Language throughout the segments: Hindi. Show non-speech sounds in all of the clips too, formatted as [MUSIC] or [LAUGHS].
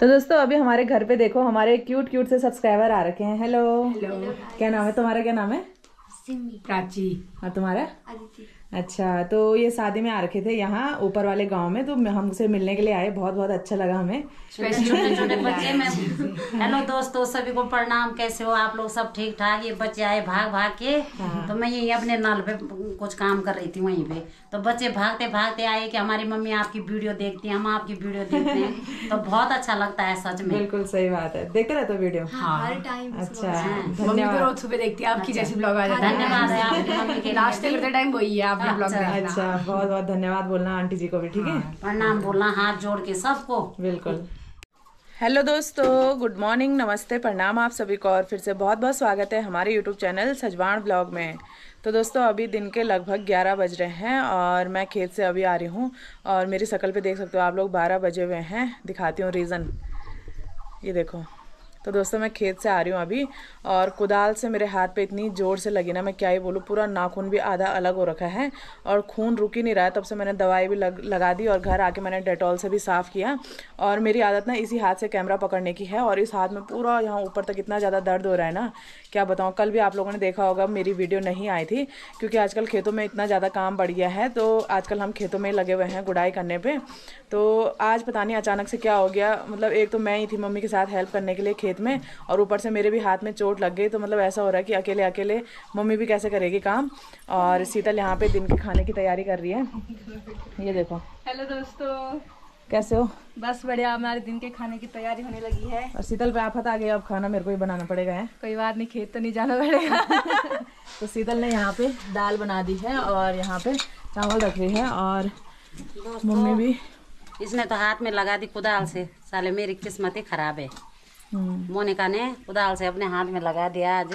तो दोस्तों अभी हमारे घर पे देखो हमारे क्यूट क्यूट से सब्सक्राइबर आ रखे हैं। हेलो हेलो क्या नाम है? तुम्हारा क्या नाम है? प्राची। और तुम्हारा? अच्छा तो ये शादी में आ रखे थे यहाँ ऊपर वाले गाँव में तो हमसे मिलने के लिए आए। बहुत बहुत अच्छा लगा हमें। छोटे छोटे बच्चे मैं हेलो दोस्तों सभी को प्रणाम। कैसे हो आप लोग? सब ठीक ठाक? ये बच्चे आए भाग भाग के। तो मैं यही अपने नल पे कुछ काम कर रही थी वहीं पे। तो बच्चे भागते भागते आए कि हमारी मम्मी आपकी वीडियो देखती है हम आपकी वीडियो देखते हैं। [LAUGHS] तो बहुत अच्छा लगता है सच में। बिल्कुल सही बात है। देखते रहते हो वीडियो? हाँ अच्छा मम्मी को रोज सुबह देखती है आपकी जैसी ब्लॉग आ जाता है। धन्यवाद है आपकी मम्मी के [LAUGHS] लास्ट करते टाइम वही है आपने ब्लॉग अच्छा। बहुत बहुत धन्यवाद बोलना आंटी जी को भी ठीक है प्रणाम बोलना हाथ जोड़ के सबको। बिल्कुल। हेलो दोस्तों, गुड मॉर्निंग, नमस्ते, प्रणाम आप सभी को और फिर से बहुत बहुत स्वागत है हमारे यूट्यूब चैनल सजवाण ब्लॉग में। तो दोस्तों, अभी दिन के लगभग 11 बज रहे हैं और मैं खेत से अभी आ रही हूँ और मेरी शकल पे देख सकते हो आप लोग 12 बजे हुए हैं, दिखाती हूँ रीज़न। ये देखो। तो दोस्तों, मैं खेत से आ रही हूँ अभी, और कुदाल से मेरे हाथ पे इतनी ज़ोर से लगी ना, मैं क्या ही बोलूँ, पूरा नाखून भी आधा अलग हो रखा है, और खून रुक ही नहीं रहा है, तब से मैंने दवाई भी लग, लगा दी, और घर आके मैंने डेटॉल से भी साफ़ किया, और मेरी आदत ना इसी हाथ से कैमरा पकड़ने की है, और इस हाथ में पूरा यहाँ ऊपर तक इतना ज़्यादा दर्द हो रहा है ना, क्या बताऊँ, कल भी आप लोगों ने देखा होगा, मेरी वीडियो नहीं आई थी, क्योंकि आजकल खेतों में इतना ज़्यादा काम बढ़ गया है तो आजकल हम खेतों में लगे हुए हैं गुड़ाई करने पर तो आज पता नहीं अचानक से क्या हो गया मतलब एक तो मैं ही थी मम्मी के साथ हेल्प करने के लिए खेत में और ऊपर से मेरे भी हाथ में चोट लग गई तो मतलब ऐसा हो रहा है कि अकेले अकेले मम्मी भी कैसे करेगी काम? और शीतल यहाँ पे दिन के खाने की तैयारी कर रही है। ये देखो। हेलो दोस्तों। कैसे हो? बस बढ़िया हमारे दिन के खाने की तैयारी होने लगी है। और शीतल पे आफत आ गई अब खाना मेरे को ही बनाना पड़ेगा है? कोई बात नहीं खेत तो नहीं जाना पड़ेगा। [LAUGHS] तो शीतल ने यहाँ पे दाल बना दी है और यहाँ पे चावल रख रही है और मम्मी भी इसने तो हाथ में लगा दी कुदाल से। साले मेरी किस्मत ही खराब है। मोनिका ने कुदाल से अपने हाथ में लगा दिया आज।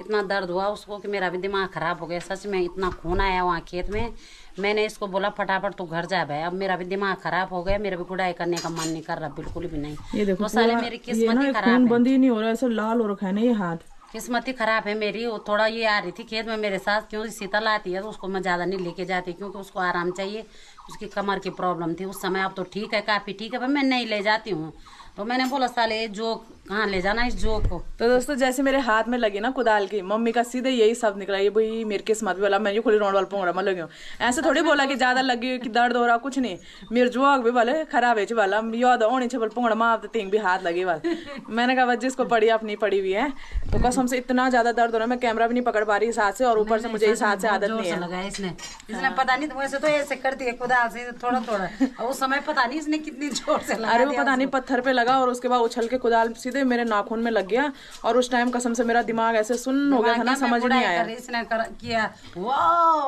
इतना दर्द हुआ उसको कि मेरा भी दिमाग खराब हो गया। सच में इतना खून आया वहाँ खेत में। मैंने इसको बोला फटाफट तू घर जा भाई। अब मेरा भी दिमाग खराब हो गया। मेरा भी गुड़ाई करने का मन नहीं कर रहा बिल्कुल भी नहीं। ये देखो तो साले मेरी किस्मत ही खराब है। बंद ही नहीं हो रहा है ऐसा लाल हो रखा है ना ये हाथ। किस्मत ही खराब है मेरी। वो थोड़ा ये आ रही थी खेत में मेरे साथ क्योंकि शीतल आती है तो उसको मैं ज़्यादा नहीं लेके जाती क्योंकि उसको आराम चाहिए। उसकी कमर की प्रॉब्लम थी। उस समय अब तो ठीक है काफ़ी ठीक है पर मैं नहीं ले जाती हूँ। तो मैंने बोला साले जोक कहाँ ले जाना इस जो को? तो दोस्तों जैसे मेरे हाथ में लगी ना कुदाल की मम्मी का सीधे यही शब्द निकला ये भाई मेरी किस्मत वाला मैं ये खुली रोड वाला पोंगड़ा मैं लगी हूँ ऐसे थोड़ी बोला कि ज़्यादा लगी कि दर्द हो रहा कुछ नहीं। मेरे जोग भी वाले खराब है वाला याद होनी छे पोंगड़ा माँ तो तीन भी हाथ लगे वाला। मैंने कहा बस जिसको पड़ी अपनी पड़ी हुई है। तो कसम से इतना ज़्यादा दर्द हो रहा है मैं कैमरा भी नहीं पकड़ पा रही इस हाथ से और ऊपर से मुझे इस हाथ से आदत नहीं है। इसने। इसने पता नहीं वैसे तो ऐसे करती है कुदाल से थोड़ा थोड़ा। उस समय पता नहीं इसने कितनी ज़ोर से अरे वो पता नहीं पत्थर पे लगा और उसके बाद उछल के कुदाल सीधे मेरे नाखून में लग गया और उस टाइम कसम से मेरा दिमाग ऐसे सुन हो गया था ना समझ नहीं आया। इसने कर, किया। वाह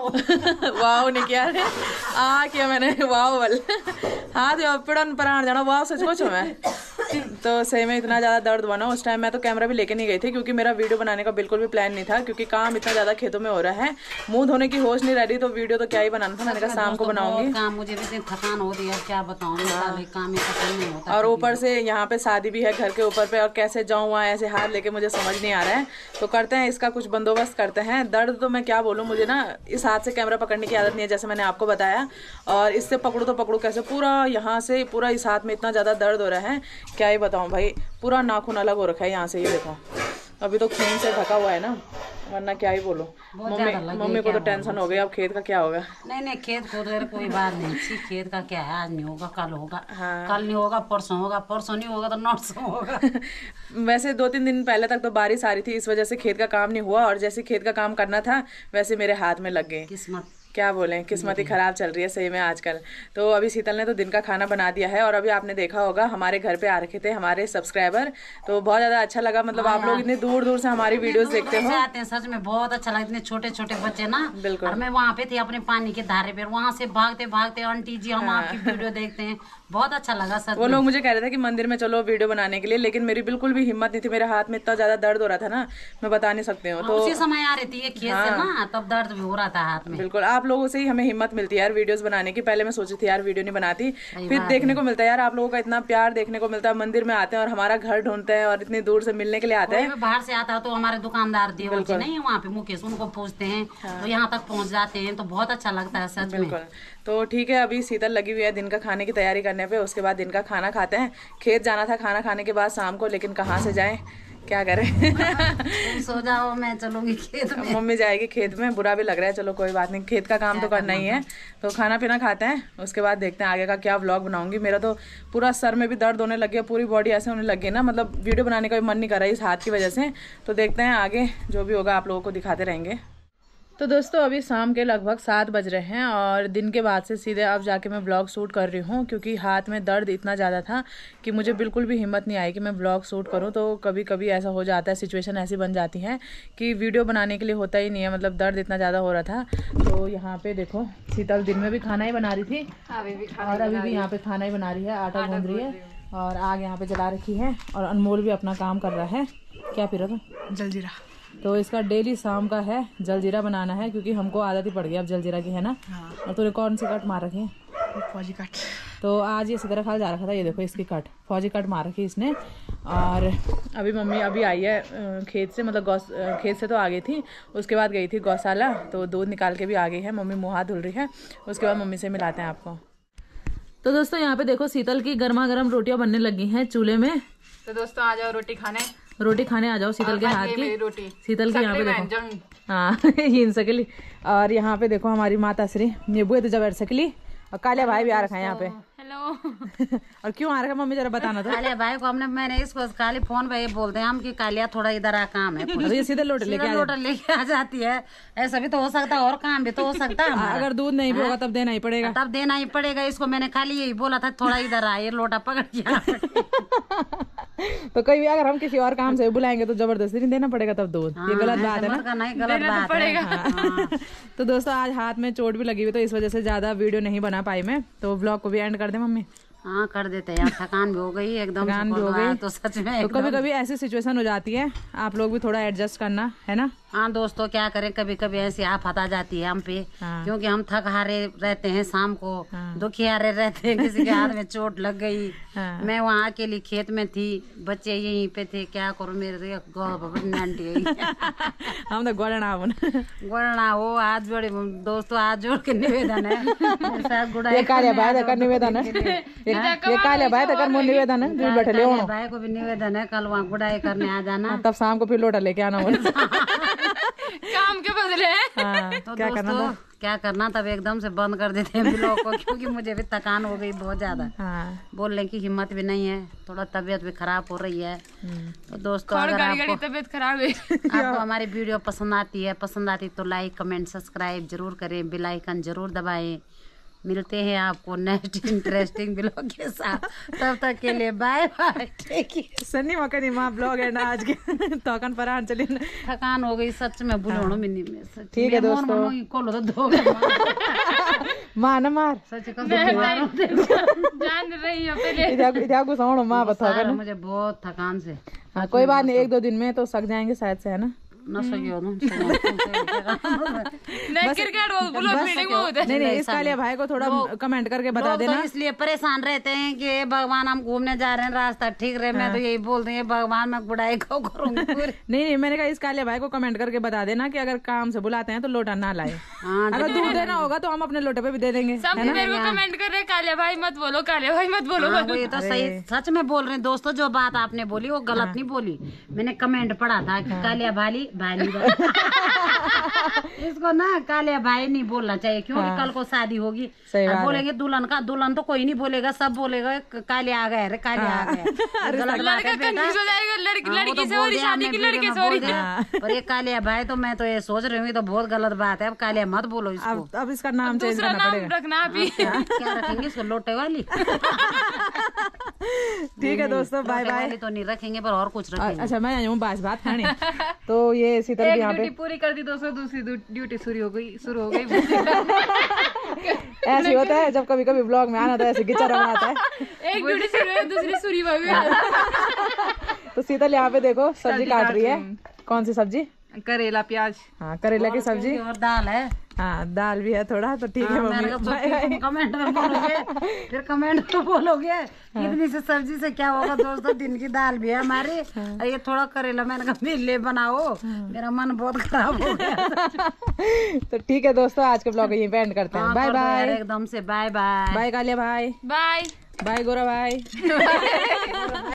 वाओ [LAUGHS] ने किया रे। आ किया मैंने। वाह वाल। हाँ जो पिड़न पर जाना। वाह सच कुछ मैं। तो सही में इतना ज़्यादा दर्द हुआ ना उस टाइम मैं तो कैमरा भी लेके नहीं गई थी क्योंकि मेरा वीडियो बनाने का बिल्कुल भी प्लान नहीं था क्योंकि काम इतना ज़्यादा खेतों में हो रहा है। मुँह धोने की होश नहीं रह रही तो वीडियो तो क्या ही बनाना था मैंने कहा शाम को बनाऊँगी। काम मुझे इतनी थकान हो रही है क्या बताऊँ ही। और ऊपर से यहाँ पे शादी भी है घर के ऊपर पे और कैसे जाऊँ वहाँ ऐसे हाथ लेके मुझे समझ नहीं आ रहा है। तो करते हैं इसका कुछ बंदोबस्त करते हैं। दर्द तो मैं क्या बोलूँ मुझे ना इस हाथ से कैमरा पकड़ने की आदत नहीं है जैसे मैंने आपको बताया। और इससे पकड़ू तो पकड़ू कैसे पूरा यहाँ से पूरा इस हाथ में इतना ज़्यादा दर्द हो रहा है क्या ही बताऊँ भाई पूरा नाखून अलग हो रखा है यहाँ से ये देखो। अभी तो खून से ढका हुआ है ना वरना क्या ही बोलो। मम्मी मम्मी को तो टेंशन हो गई अब खेत का क्या होगा? नहीं नहीं खेत को तो कोई बात नहीं छी खेत का क्या है? आज नहीं होगा कल होगा। हाँ। कल नहीं होगा परसों होगा परसों नहीं होगा तो नौसों होगा। [LAUGHS] वैसे दो तीन दिन पहले तक तो बारिश आ रही थी इस वजह से खेत का काम नहीं हुआ और जैसे खेत का काम करना था वैसे मेरे हाथ में लग गए। किस्मत। क्या बोलें? किस्मत ही खराब चल रही है सही में आजकल। तो अभी शीतल ने तो दिन का खाना बना दिया है और अभी आपने देखा होगा हमारे घर पे आ रखे थे हमारे सब्सक्राइबर तो बहुत ज़्यादा अच्छा लगा मतलब आप लोग इतने दूर दूर से हमारी वीडियोस देखते हो। आते हैं सच में बहुत अच्छा लगता है इतने छोटे छोटे बच्चे ना। बिल्कुल। और मैं वहाँ पे थी अपने पानी के धारे पे वहाँ से भागते भागते आंटी जी हम हाँ। आपकी वीडियो देखते हैं। बहुत अच्छा लगा सर वो लोग मुझे कह रहे थे कि मंदिर में चलो वीडियो बनाने के लिए लेकिन मेरी बिल्कुल भी हिम्मत नहीं थी मेरे हाथ में इतना ज़्यादा दर्द हो रहा था ना मैं बता नहीं सकती हूँ। हाँ, तो उसी समय आ रही थी ये खेत से ना तब दर्द भी हो रहा था हाथ में। बिल्कुल। आप लोगों से ही हमें हिम्मत मिलती है यार वीडियोस बनाने की। पहले मैं सोची थी यार वीडियो नहीं बनाती। फिर देखने को मिलता है यार आप लोगों का इतना प्यार देखने को मिलता है मंदिर में आते हैं और हमारा घर ढूंढते हैं और इतनी दूर से मिलने के लिए आते हैं। बाहर से आता है तो हमारे दुकानदार बच्चे नहीं वहाँ पे मुकेश उनको पूछते हैं। तो यहाँ तक पहुँच जाते हैं तो बहुत अच्छा लगता है सच में। बिल्कुल। तो ठीक है अभी शीतल लगी हुई है दिन का खाने की तैयारी करने पे उसके बाद दिन का खाना खाते हैं। खेत जाना था खाना खाने के बाद शाम को लेकिन कहाँ से जाएँ? क्या करें? तुम सो जाओ मैं चलूँगी खेत में। मम्मी जाएगी खेत में बुरा भी लग रहा है चलो कोई बात नहीं खेत का काम तो करना ही है? तो खाना पीना खाते हैं उसके बाद देखते हैं आगे का क्या व्लॉग बनाऊँगी। मेरा तो पूरा सर में भी दर्द होने लग गया पूरी बॉडी ऐसे होने लग गई ना मतलब वीडियो बनाने का भी मन नहीं कर रहा है इस हाथ की वजह से। तो देखते हैं आगे जो भी होगा आप लोगों को दिखाते रहेंगे। तो दोस्तों अभी शाम के लगभग सात बज रहे हैं और दिन के बाद से सीधे अब जाके मैं ब्लॉग शूट कर रही हूँ क्योंकि हाथ में दर्द इतना ज़्यादा था कि मुझे बिल्कुल भी हिम्मत नहीं आई कि मैं ब्लॉग शूट करूँ। तो कभी कभी ऐसा हो जाता है सिचुएशन ऐसी बन जाती है कि वीडियो बनाने के लिए होता ही नहीं है मतलब दर्द इतना ज़्यादा हो रहा था। तो यहाँ पे देखो शीतल दिन में भी खाना ही बना रही थी और अभी भी यहाँ पे खाना ही बना रही है आटा गूंद रही है और आग यहाँ पे जला रखी है और अनमोल भी अपना काम कर रहा है। क्या पी रहा था? जलजीरा तो इसका डेली शाम का है जलजीरा बनाना है क्योंकि हमको आदत ही पड़ गई अब जलजीरा की है ना? हाँ। और तूने कौन सी कट मार रखी है? फौजी कट तो आज ये सिदरा खाल जा रखा था ये देखो इसकी कट फौजी कट मार रखी इसने और अभी मम्मी अभी आई है खेत से मतलब गौ खेत से तो आ गई थी उसके बाद गई थी गौशाला तो दूध निकाल के भी आ गई है मम्मी मुँह हाथ धुल रही है उसके बाद मम्मी से मिलाते हैं आपको। तो दोस्तों यहाँ पे देखो शीतल की गर्मा गर्म रोटियाँ बनने लगी हैं चूल्हे में। तो दोस्तों आ जाओ रोटी खाने। रोटी खाने आ जाओ शीतल के हाथ की शीतल के यहाँ पे देखो। हाँ [LAUGHS] इन सकली और यहाँ पे देखो हमारी माता श्री नींबू तो जबर सकली और काले भाई भी आ रखा है यहाँ पे। हेलो [LAUGHS] और क्यों आ रखा है? मम्मी जरा बताना था कालिया भाई को हमने मैंने इसको खाली फ़ोन पे ये बोलते हैं हम कि कालिया थोड़ा इधर आ काम है। तो [LAUGHS] ये सीधे लोटे लेके लोटा लेके आ जाती है। ऐसा भी तो हो सकता है और काम भी तो हो सकता है [LAUGHS] अगर दूध नहीं भी होगा तब देना ही पड़ेगा। तब देना ही पड़ेगा इसको मैंने खाली यही बोला था थोड़ा इधर आ ये लोटा पकड़ के तो कई अगर हम किसी और काम से बुलाएँगे तो ज़बरदस्ती नहीं देना पड़ेगा तब दूध। ये गलत बात है ना? गलत बात है। हाँ। तो दोस्तों आज हाथ में चोट भी लगी हुई तो इस वजह से ज़्यादा वीडियो नहीं बना पाई मैं। तो ब्लॉग को भी एंड कर दे। मम्मी? हाँ कर देते हैं। यार थकान भी हो गई एकदम थकान भी हो गई। तो सच में तो कभी कभी ऐसी सिचुएशन हो जाती है आप लोग भी थोड़ा एडजस्ट करना है ना? हाँ दोस्तों क्या करें? कभी कभी ऐसी आफत आ जाती है हम पे हाँ। क्योंकि हम थक हारे रहते हैं शाम को हाँ। दुखी हारे रहते हैं किसी के हाथ में [LAUGHS] चोट लग गई। हाँ। मैं वहाँ अकेली खेत में थी बच्चे यहीं पे थे क्या करूँ? मेरे गई [LAUGHS] हम तो गोड़ा ना बन गोलना हो हाथ जोड़े दोस्तों हाथ जोड़ के निवेदन है। [LAUGHS] ये भाई जाओ निवेदन है। ये ये भाई तक मोर निवेदन है। दूध बैठे ले भाई को भी निवेदन है कल वहाँ गुड़ाई करने आ जाना। तब शाम को फिर लोटा लेके आना काम के बदले। हाँ तो क्या [LAUGHS] करना था? क्या करना तब एकदम से बंद कर देते हैं ब्लॉग को क्योंकि मुझे भी थकान हो गई बहुत ज़्यादा। हाँ। बोलने की हिम्मत भी नहीं है थोड़ा तबीयत भी खराब हो रही है। हम्म। तो दोस्तों तबियत अगर गाड़ी आपको तबीयत खराब है। [LAUGHS] आपको हमारी वीडियो पसंद आती है पसंद आती तो लाइक कमेंट सब्सक्राइब ज़रूर करें बेलाइकन ज़रूर दबाएँ। मिलते हैं आपको नेक्स्ट इंटरेस्टिंग ब्लॉग के साथ। तब तक के लिए bye bye take care Sunny मका नहीं माँ ब्लॉग है ना आज के। तोकन पर आन चली थकान हो गई सच में बुलाणो भी नहीं मैं सच। ठीक है दोस्तों। मनो खोलो तो दो [LAUGHS] माँ न मार। सच कसम जान रही हो पहले। इधर इधर को सौण माँ बता मुझे बहुत थकान से। हाँ कोई बात नहीं एक दो दिन में तो सक जाएँगे शायद से है ना? न [LAUGHS] सकियो क्रिकेट वो बोलो फील्डिंग में होता नहीं नहीं इसका लिए भाई को थोड़ा कमेंट करके बता तो देना। इसलिए परेशान रहते हैं कि भगवान हम घूमने जा रहे हैं रास्ता ठीक रहे मैं तो यही बोलती हूँ भगवान मैं गुड़ाई को करूँगी [LAUGHS] नहीं नहीं मैंने कहा इस काले भाई को कमेंट करके बता देना कि अगर काम से बुलाते हैं तो लोटा ना लाए। हाँ अगर दूध देना होगा तो हम अपने लोटे पे भी दे देंगे सब मेरे को कमेंट कर रहे हैं कालिया भाई मत बोलो कालिया भाई मत बोलो। हाँ, ये तो सही सच में बोल रहे हैं दोस्तों जो बात आपने बोली वो गलत नहीं बोली। मैंने कमेंट पढ़ा था कि कालिया भाली भाली [LAUGHS] इसको ना कालिया भाई नहीं बोलना चाहिए क्योंकि कल को शादी होगी। है। बोलेंगे दुल्हन का दुल्हन तो कोई नहीं बोलेगा सब बोलेगा कालिया आ गया अरे कालिया आ गया [LAUGHS] गलत बात है बेटा। कंफ्यूज हो हाँ, तो दिया। पर ये कालिया भाई तो मैं तो ये सोच रही हूँ तो बहुत गलत बात है। अब कालिया मत बोलो इसको। अब इसका नाम चेंज करना पड़ेगा। रखना अभी। क्या रखेंगे इसको लोटे वाली? [LAUGHS] [LAUGHS] ठीक है दोस्तों बाय बाय तो नहीं रखेंगे पर और कुछ रखेंगे। अच्छा मैं आई हूँ बास बात खाने। [LAUGHS] तो ये शीतल एक यहाँ पे ड्यूटी पूरी कर दी दोस्तों दूसरी ड्यूटी शुरू हो गई शुरू हो गई। [LAUGHS] ऐसे होता है जब कभी कभी ब्लॉग में आना तो ऐसे गिचा रहा आता है। एक ड्यूटी शुरू है दूसरी शुरू हो गई। तो शीतल यहाँ पे देखो सब्ज़ी काट रही है। कौन सी सब्ज़ी? करेला प्याज। हाँ करेला की सब्ज़ी। और दाल है। हाँ दाल भी है थोड़ा तो ठीक है मम्मी। फिर तुम कमेंट में बोलोगे फिर कमेंट में बोलोगे इतनी से सब्ज़ी से क्या होगा दोस्तों दिन की दाल भी है हमारी। ये थोड़ा करेला मैंने कहा मेरे लिए बनाओ मेरा मन बहुत खराब हो गया [LAUGHS] तो ठीक है दोस्तों आज के ब्लॉग यहीं पे एंड करते हैं। हाँ, बाय बाय एकदम से बाय बाय बाय कालिया भाई। बाय बाय गोरा भाई। [LAUGHS]